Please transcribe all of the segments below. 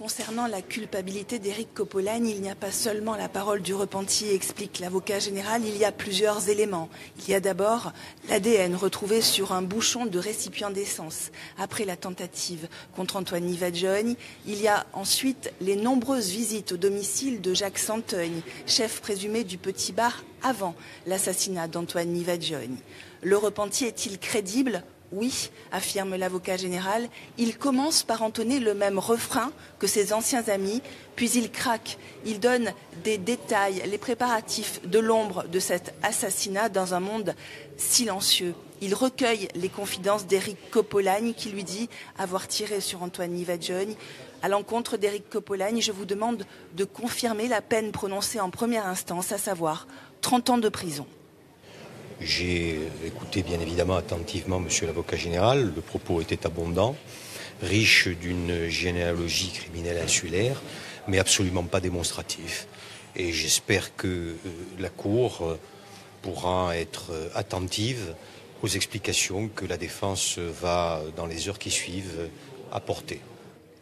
Concernant la culpabilité d'Éric Coppolagne, il n'y a pas seulement la parole du repenti, explique l'avocat général, il y a plusieurs éléments. Il y a d'abord l'ADN retrouvé sur un bouchon de récipient d'essence après la tentative contre Antoine Nivadjogne. Il y a ensuite les nombreuses visites au domicile de Jacques Santeuil, chef présumé du petit bar avant l'assassinat d'Antoine Nivadjogne. Le repenti est-il crédible? Oui, affirme l'avocat général, il commence par entonner le même refrain que ses anciens amis, puis il craque, il donne des détails, les préparatifs de l'ombre de cet assassinat dans un monde silencieux. Il recueille les confidences d'Éric Coppolagne qui lui dit avoir tiré sur Antoine Nivadjogne. À l'encontre d'Éric Coppolagne, je vous demande de confirmer la peine prononcée en première instance, à savoir 30 ans de prison. J'ai écouté bien évidemment attentivement Monsieur l'avocat général. Le propos était abondant, riche d'une généalogie criminelle insulaire, mais absolument pas démonstratif. Et j'espère que euh, la Cour euh, pourra être euh, attentive aux explications que la défense va, dans les heures qui suivent, apporter.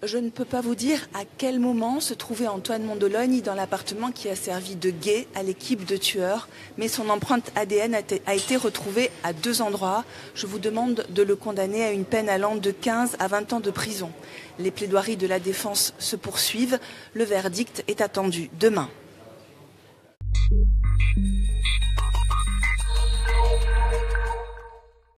Je ne peux pas vous dire à quel moment se trouvait Antoine Mondologne dans l'appartement qui a servi de guet à l'équipe de tueurs, mais son empreinte ADN a été retrouvée à deux endroits. Je vous demande de le condamner à une peine allant de 15 à 20 ans de prison. Les plaidoiries de la défense se poursuivent. Le verdict est attendu demain.